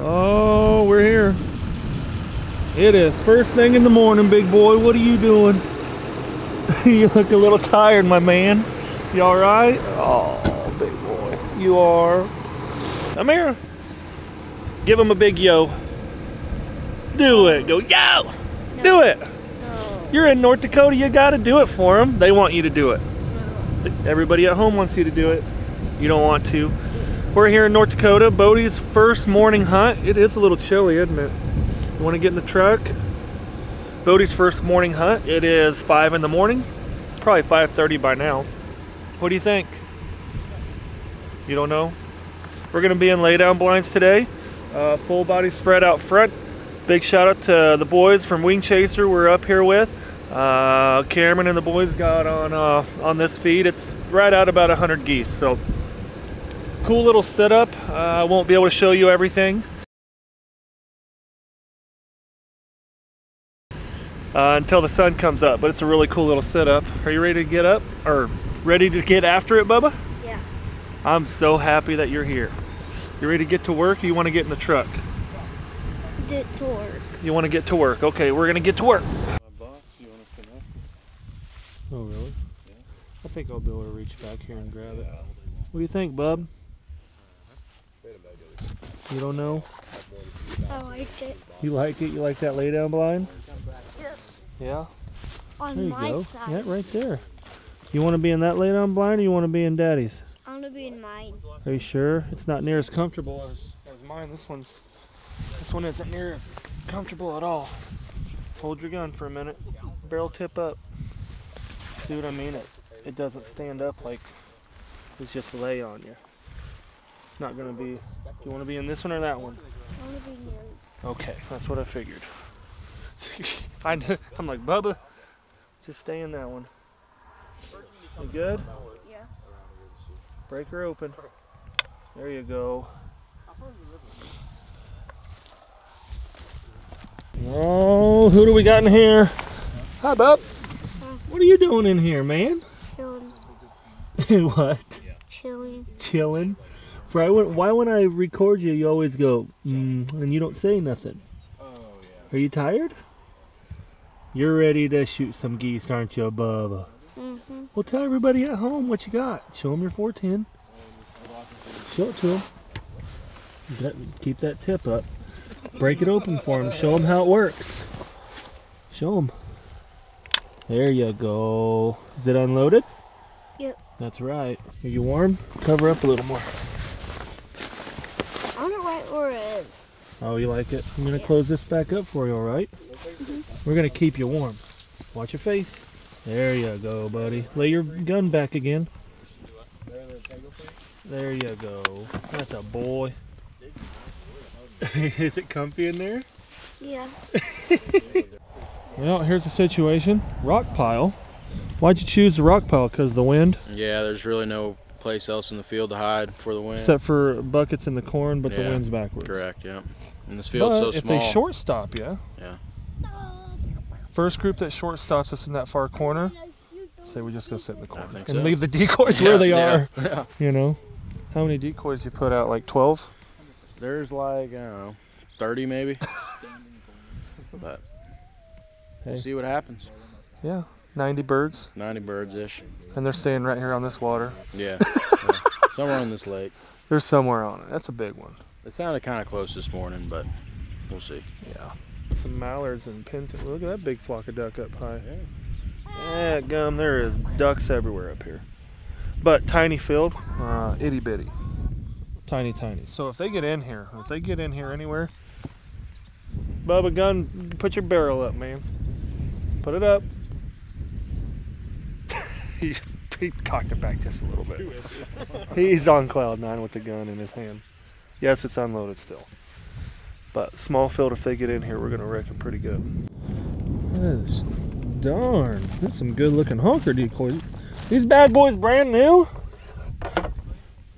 Oh, we're here. It is first thing in the morning, big boy. What are you doing? you look a little tired, my man. You all right? Oh, big boy. You are. Come here. Give him a big yo. Do it. Go, yo! Do it. You're in North Dakota. You got to do it for them. They want you to do it. Everybody at home wants you to do it. You don't want to. We're here in North Dakota. Bodie's first morning hunt. It is a little chilly, isn't it? You want to get in the truck? Bodie's first morning hunt. It is 5 in the morning. Probably 5.30 by now. What do you think? You don't know? We're to be in laydown blinds today. Uh, full body spread out front. Big shout out to the boys from Wing Chaser we're up here with. Uh, Cameron and the boys got on uh, on this feed. It's right out about 100 geese. So cool little setup. Uh, I won't be able to show you everything. Uh, until the sun comes up, but it's a really cool little setup. Are you ready to get up or ready to get after it, Bubba? Yeah. I'm so happy that you're here. You ready to get to work or you want to get in the truck? Get to work. You want to get to work. Okay, we're going to get to work. My box, you want to connect? Oh, really? Yeah. I think I'll be able to reach back here and grab it. What do you think, bub? You don't know? I like it. You like it? You like that lay down blind? Yep. Yeah? On There you my go. side. Yeah, right there. You want to be in that lay down blind or you want to be in daddy's? I want to be in mine. Are you sure? It's not near as comfortable as, as mine. This one, this one isn't near as comfortable at all. Hold your gun for a minute. Barrel tip up. See what I mean? It, it doesn't stand up like it's just lay on you. It's not gonna be. Do you want to be in this one or that one? I want to be near. Okay, that's what I figured. I, I'm like Bubba, just stay in that one. You good? Yeah. Break her open. There you go. Oh, who do we got in here? Hi, Bub. What are you doing in here, man? Chilling. what? Chilling. Chilling. Right when, why when I record you, you always go, mm, and you don't say nothing. Oh, yeah. Are you tired? You're ready to shoot some geese, aren't you, Bubba? Mm-hmm. Well, tell everybody at home what you got. Show them your 410. Show it to them. keep that tip up. Break it open for him. Show him how it works. Show him. There you go. Is it unloaded? Yep. That's right. Are you warm? Cover up a little more. I wonder right where it is. Oh, you like it? I'm going to close this back up for you, all right? Mhm. We're going to keep you warm. Watch your face. There you go, buddy. Lay your gun back again. There you go. That's a boy. Is it comfy in there? Yeah. Well, here's the situation. Rock pile. Why'd you choose the rock pile? Because the wind? Yeah, there's really no place else in the field to hide for the wind. Except for buckets in the corn, but the wind's backwards. Correct, yeah. And this field's But so if small. they shortstop you, Yeah. first group that shortstops us in that far corner, say we just go sit in the corner think and so. leave the decoys where they yeah, are. Yeah. You know, how many decoys you put out? Like 12? There's like, I don't know, 30 maybe. but Hey. we'll see what happens. Yeah, 90 birds, 90 birds ish. and they're staying right here on this water. Yeah. yeah. Somewhere on this lake. There's somewhere on it. That's a big one. It sounded kind of close this morning, but we'll see. Yeah. Some mallards and pintails. Look at that big flock of duck up high. Yeah, gum, there is ducks everywhere up here. But tiny field, uh, itty bitty. Tiny, tiny. So if they get in here, if they get in here anywhere, Bubba gun, put your barrel up, man. Put it up. he, he cocked it back just a little bit. He's on cloud nine with the gun in his hand. Yes, it's unloaded still. But small field, if they get in here, we're gonna wreck them pretty good. Yes. Darn, that's some good looking honker decoys. These bad boys brand new?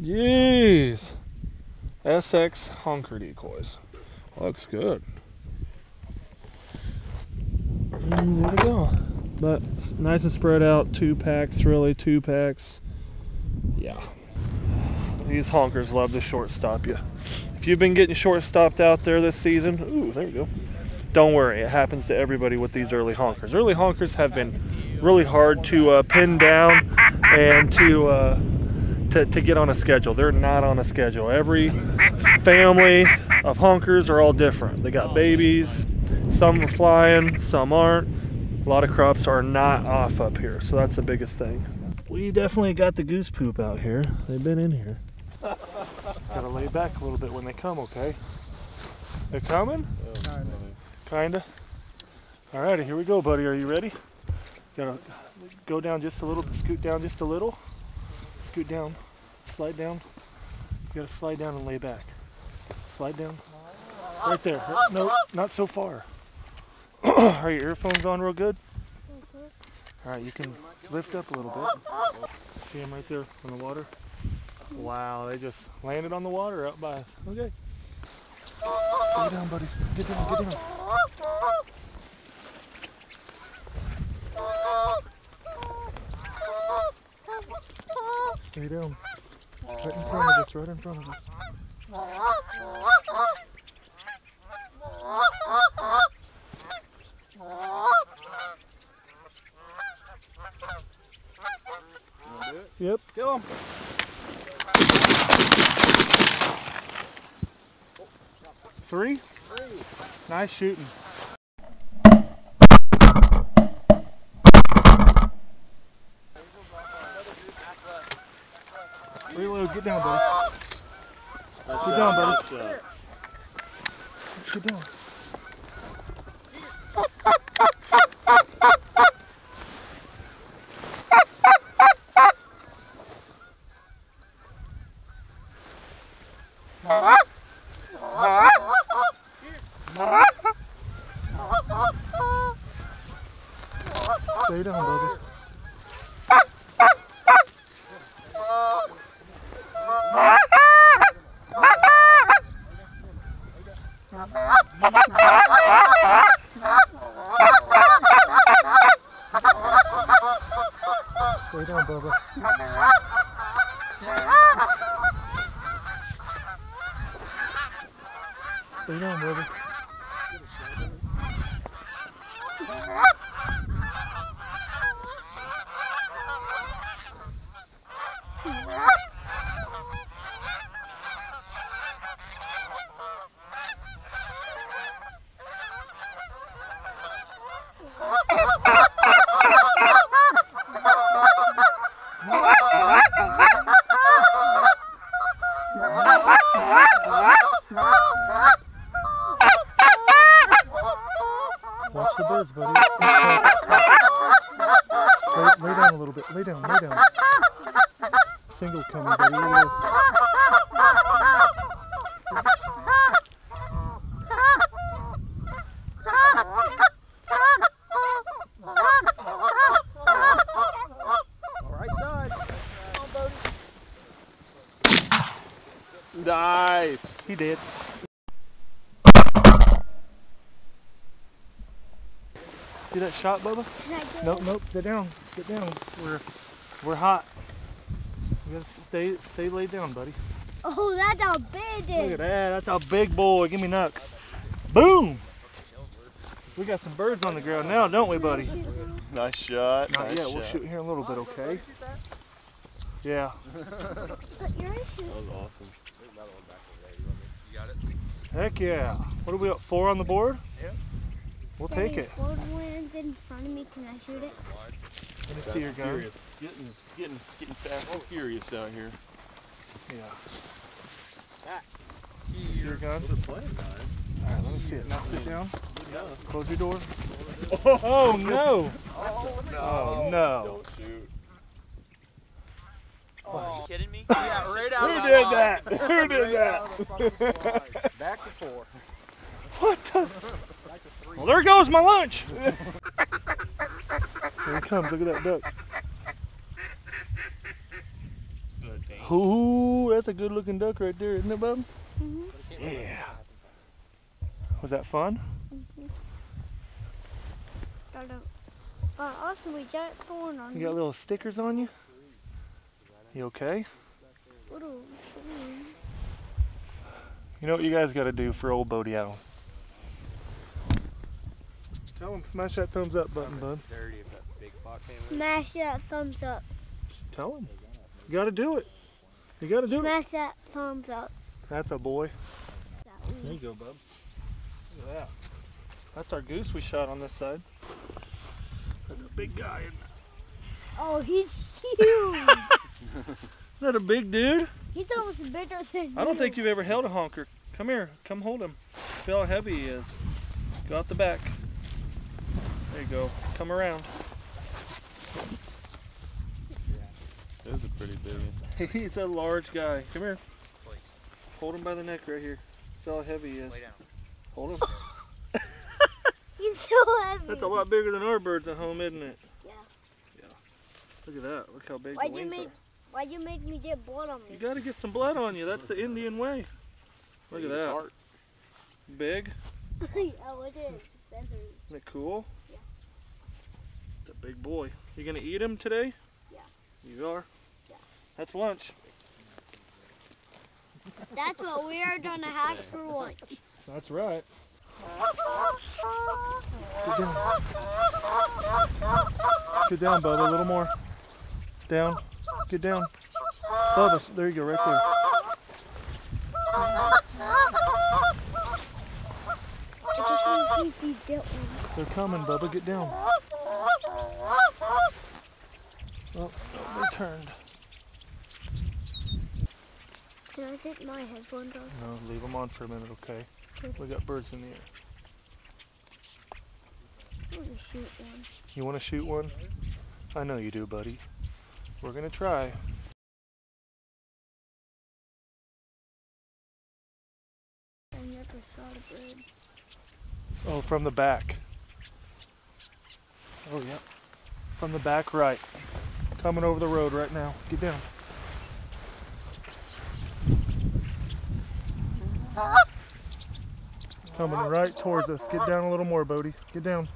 Jeez. SX honker decoys. Looks good. And there we go. But nice and spread out. Two packs, really, two packs. Yeah. These honkers love to short stop you. If you've been getting short stopped out there this season, ooh, there we go. Don't worry, it happens to everybody with these early honkers. Early honkers have been really hard to uh, pin down and to, uh, to to get on a schedule. They're not on a schedule. Every family of honkers are all different. They got babies. Some are flying, some aren't. A lot of crops are not off up here, so that's the biggest thing. We definitely got the goose poop out here. They've been in here. Gotta lay back a little bit when they come, okay? They're coming? Kinda. Alrighty, here we go, buddy. Are you ready? Gotta go down just a little, scoot down just a little. Scoot down, slide down. You gotta slide down and lay back. Slide down. Oh, right there. Oh, no, oh. not so far. Are your earphones on real good? Mm-hmm. Alright, you can lift up a little bit. See them right there in the water? Wow, they just landed on the water out by us. Okay. Stay down, buddy. Get down, get down. Stay down. Right in front of us, right in front of us. Yep. Kill him. Three? Nice shooting. Reload, get down, buddy. Get down, buddy. Get down. Stay down, brother. Stay down, Bubba. Stay down, brother. Watch the birds, buddy. Lay, lay down a little bit. Lay down, lay down. Single coming, buddy. Look at this. All right side. Nice. He did. See that shot, Bubba? Nope, nope. Sit down. Sit down. We're we're hot. You gotta stay stay laid down, buddy. Oh, that's a big Look at that. That's a big boy. Give me nuts. Boom. We got some birds on the ground now, don't we, buddy? Nice shot. Not nice yet. We'll shoot here in a little bit, okay? Oh, yeah. But you're a shoot. That was awesome. Heck yeah. What are we up? Four on the board? Yeah. We'll take it. Ford lands in front of me. Can I shoot it? Let me see your gun. Furious. Getting, getting, getting fast and furious out here. Yeah. Ah. See your gun? They're playing. All right, let me see it. Now sit down. Yeah. Close your door. Oh no! Oh Oh no! Don't shoot. Are you kidding me? Yeah, right out Who of did that? line. Who did Right that? out of the fucking slide. Back to four. What the? Back to three. Well, there goes my lunch. Here he comes. Look at that duck. Ooh, that's a good looking duck right there, isn't it, bub? Mm-hmm. Yeah. Was that fun? Got a, Uh, Austin, we got thorn on You got little stickers on you? You okay? Little, little. You know what you guys got to do for old Bodie Allen? Tell him smash that thumbs up button, bud. Dirty if that big fox came in. Smash that thumbs up. Tell him. You got to do it. You got to do it. Smash that thumbs up. That's a boy. There you go, bub. Look at that. That's our goose we shot on this side. That's a big guy. Isn't Oh, he's huge. that a big dude? he's almost bigger than I don't think you've ever held a honker. Come here. Come hold him. Feel how heavy he is. Go out the back. There you go. Come around. That is a pretty big one. He's a large guy. Come here. Hold him by the neck right here. Feel how heavy he is. Lay down. Hold him. He's so heavy. That's a lot bigger than our birds at home, isn't it? Yeah. Yeah. Look at that. Look how big Why'd the you wings make- are. Why'd you make me get blood on You me? gotta get some blood on you. That's the Indian way. Look at that. hard. Big. oh, it is. Feathery. Isn't it cool? Yeah. It's a big boy. You gonna eat him today? Yeah. You are? Yeah. That's lunch. That's what we are gonna have for lunch. That's right. Get down, Bubba. A little more. Down. Get down. Bubba, there you go, right there. I just want to see if you get one. They're coming, Bubba. Get down. Oh, oh, they turned. Can I take my headphones off? No, leave them on for a minute, okay? Okay. We got birds in the air. I want to shoot one. You want to shoot one? I know you do, buddy. We're gonna try. I never shot a bird. Oh, from the back. Oh, yeah. From the back right. Coming over the road right now. Get down. Coming right towards us. Get down a little more, Bodie. Get down.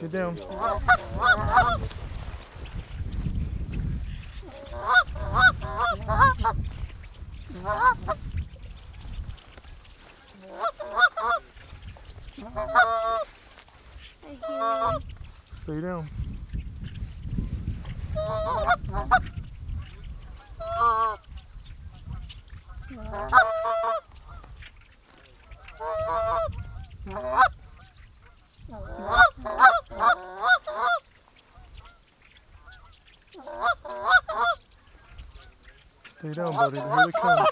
Get down. I hear one. Stay down. Stay down, buddy. Here they come.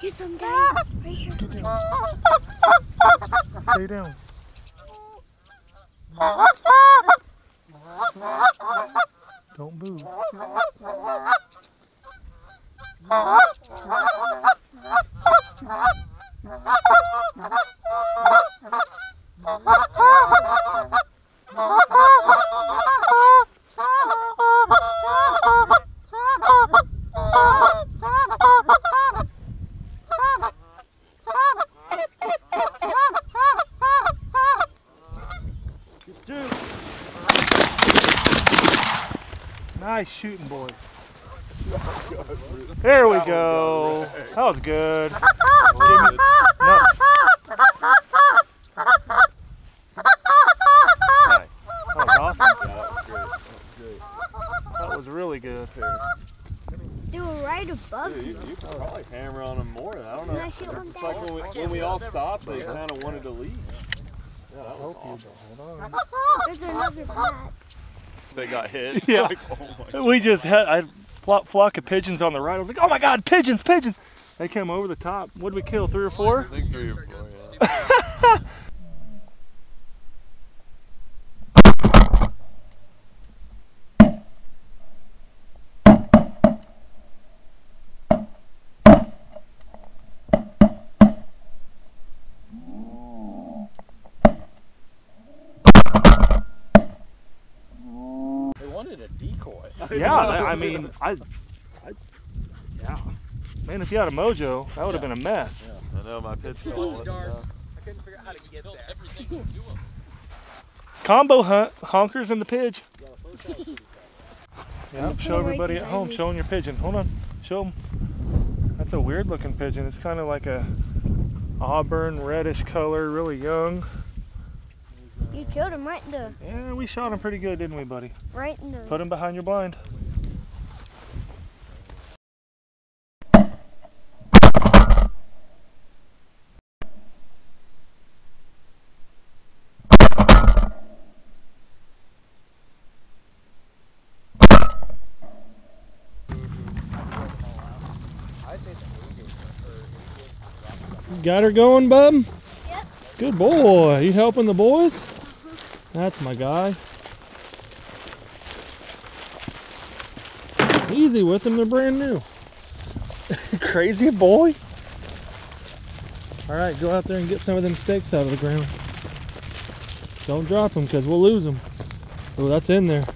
Here's some down right here. Get down. Stay down. Don't move. Nice shooting, boys. There we go. That was good. Nuts. Nice. That was awesome. Yeah, that was great. That was great. That was really good. They were right above Dude, you, you could probably hammer on them more. I don't Can know. I shoot one It's like when we, when we all stopped, they kind of wanted to leave. Yeah, that was Help you. awesome. Hold on. There's another bat. They got hit. Yeah. Like, oh We just had a flock, flock of pigeons on the right. I was like, oh my god, pigeons, pigeons. They came over the top. What did we kill? Three or four? I think three or four, yeah. I mean, I, I, yeah. Man, if you had a mojo, that would have been a mess. I know my pitch fell. Combo hunt, honkers and the pigeon. Yep, show everybody at home, showing your pigeon. Hold on, show them. That's a weird looking pigeon. It's kind of like a auburn reddish color, really young. You killed him right in the Yeah, we shot him pretty good, didn't we, buddy? right in the Put him behind your blind. Got her going, bub? Yep. Good boy. You helping the boys? That's my guy. Easy with them, they're brand new. Crazy boy. All right, go out there and get some of them stakes out of the ground. Don't drop them because we'll lose them. Oh, that's in there.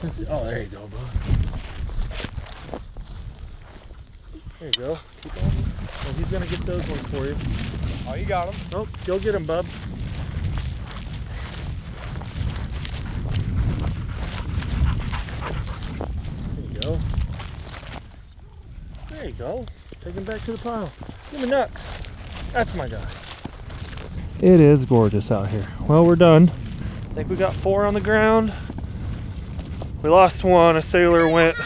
That's, oh, there you go, bud. There you go. Keep on. Oh, he's gonna get those ones for you. Oh, you got them. Oh, go get him, bub. There you go. There you go. Take him back to the pile. Give me Nux. That's my guy. It is gorgeous out here. Well, we're done. I think we got four on the ground. We lost one. A sailor went.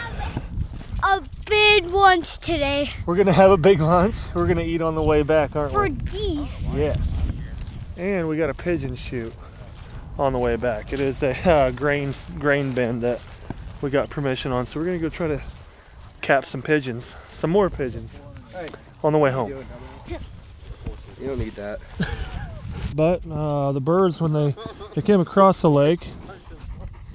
a big lunch today We're gonna have a big lunch. We're gonna eat on the way back, aren't for we? For geese. Yes. And we got a pigeon shoot on the way back. It is a uh, grain grain bin that we got permission on. So we're gonna go try to cap some pigeons, some more pigeons, Hey. on the way home. You don't need that. But uh, the birds, when they they came across the lake,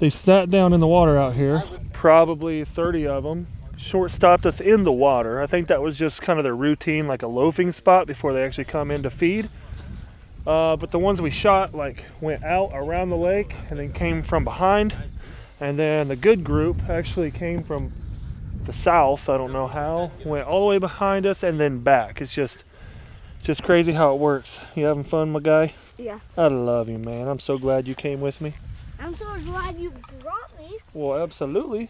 they sat down in the water out here. Probably 30 of them. Short stopped us in the water. I think that was just kind of their routine, like a loafing spot before they actually come in to feed. Uh, but the ones we shot like went out around the lake and then came from behind. And then the good group actually came from the south. I don't know how. Went all the way behind us and then back. It's just just crazy how it works. You having fun, my guy? Yeah. I love you, man. I'm so glad you came with me. I'm so glad you brought me. Well, absolutely.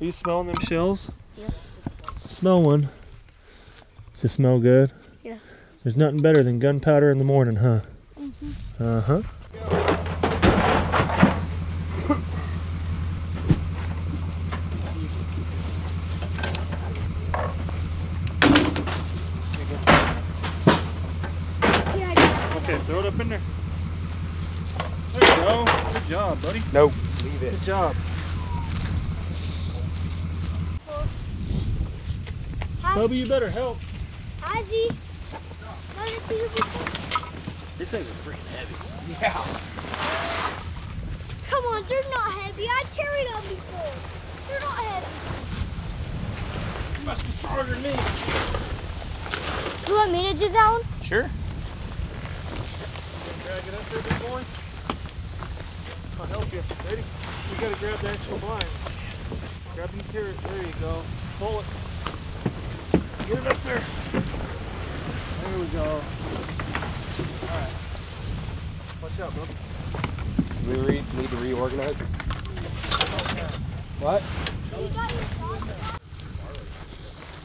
Are you smelling them shells? Yeah. Smell one. Does it smell good? Yeah. There's nothing better than gunpowder in the morning, huh? Mm-hmm. Uh huh. Yeah, Okay, throw it up in there. There you go. Good job, buddy. Nope. Leave it. Good job. Hi, you better help. Ozzy. Let it be before. These things are freaking heavy. Yeah. Come on, they're not heavy. I carried them before. They're not heavy. You must be stronger than me. You want me to do that one? Sure. Drag it up there, big boy. I'll help you. Ready? You gotta grab the actual blind. Grab the material. There you go. Pull it. Get it up there. There we go. Alright. Watch out, bub. Do we re- need to reorganize? What? You got your sauce?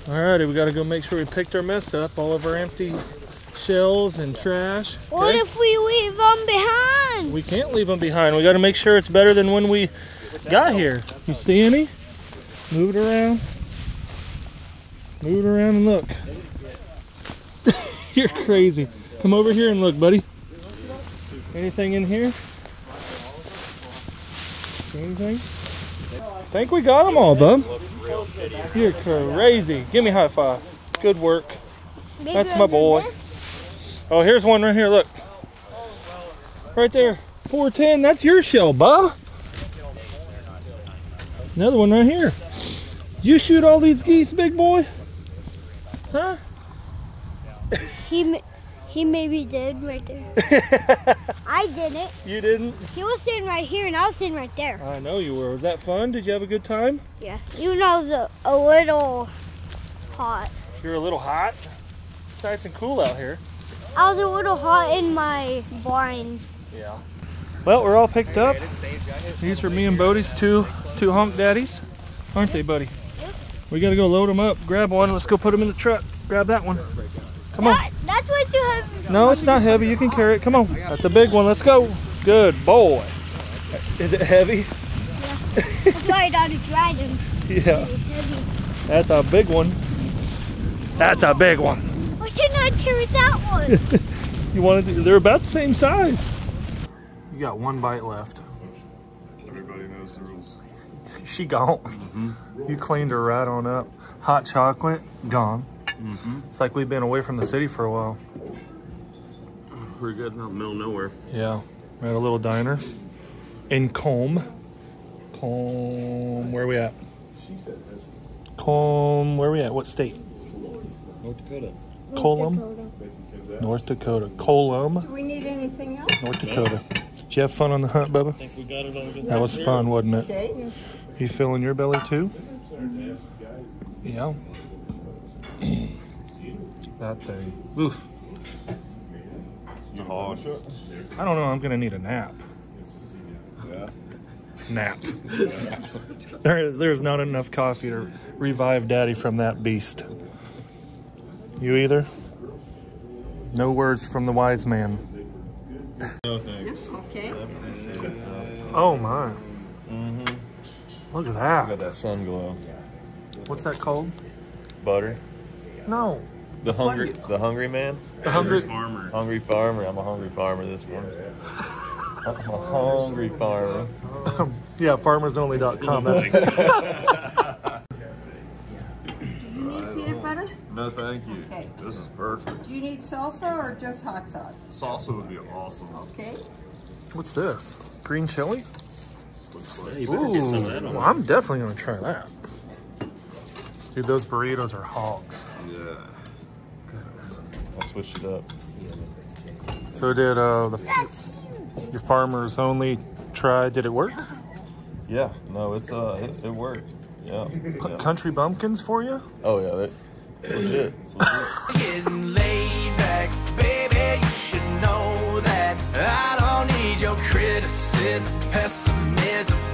Alrighty, we gotta go make sure we picked our mess up. All of our empty shells and trash. What if we leave them behind? We can't leave them behind. We got to make sure it's better than when we got here. You see any? Move it around. Move it around and look. You're crazy. Come over here and look, buddy. Anything in here? Anything? think we got them all, bub. You're crazy. Give me a high five. Good work. That's my boy. Oh, here's one right here. Look. Right there. 410. That's your shell, Bob. Another one right here. You shoot all these geese, big boy? Huh? He He maybe did right there. I didn't. you didn't? He was sitting right here and I was sitting right there. I know you were. Was that fun? Did you have a good time? Yeah. Even though it was a, a little hot. You're a little hot. It's nice and cool out here. I was a little hot in my blind. Yeah. Well, we're all picked up. These are me and Bodie's two two honk daddies, aren't they, buddy? We gotta go load them up. Grab one. Let's go put them in the truck. Grab that one. Come on. That, that's way too heavy. No, it's not heavy. You can carry it. Come on. That's a big one. Let's go. Good boy. Is it heavy? That's why I got to drag him. Yeah. That's a big one. That's a big one. Why didn't I carry that one? You wanted to, they're about the same size. You got one bite left. Everybody knows the rules. She gone. Mm-hmm. You cleaned her right on up. Hot chocolate, gone. Mm-hmm. It's like we've been away from the city for a while. Pretty good, not in the middle of nowhere. Yeah. We're at a little diner in Combe. Combe, where are we at? Combe, where are we at? What state? North Dakota. Colum? North Dakota. Colum, Do we need anything else? North Dakota. Did you have fun on the hunt, Bubba? think we got it all good. That was fun, wasn't it? Okay. You filling your belly too? Yeah. that thing. Oof. Oh, I don't know. I'm gonna need a nap. yeah. Naps. there, there's not enough coffee to revive Daddy from that beast. You either? No words from the wise man. No thanks. Okay. Oh my! Mm-hmm. Look at that. Got that sun glow. What's that called? Butter. No. The hungry, the hungry man, The hungry. Farmer. hungry farmer. I'm a hungry farmer this morning. I'm a hungry farmer. Yeah, farmersonly.com. That's Do you need peanut butter? No, thank you. Okay. This is perfect. Do you need salsa or just hot sauce? Salsa would be awesome. Okay. what's this? Green chili? Looks like. Ooh, I'm definitely gonna try that. Dude, those burritos are hogs. Yeah. I'll switch it up. So did uh, the your farmers only try? Did it work? Yeah, no, it's uh, it, it worked. Yeah. Yeah. Country bumpkins for you? Oh yeah, that, it's legit. It's legit. getting laid back, baby. You should know that I don't need your criticism, pessimism. I've been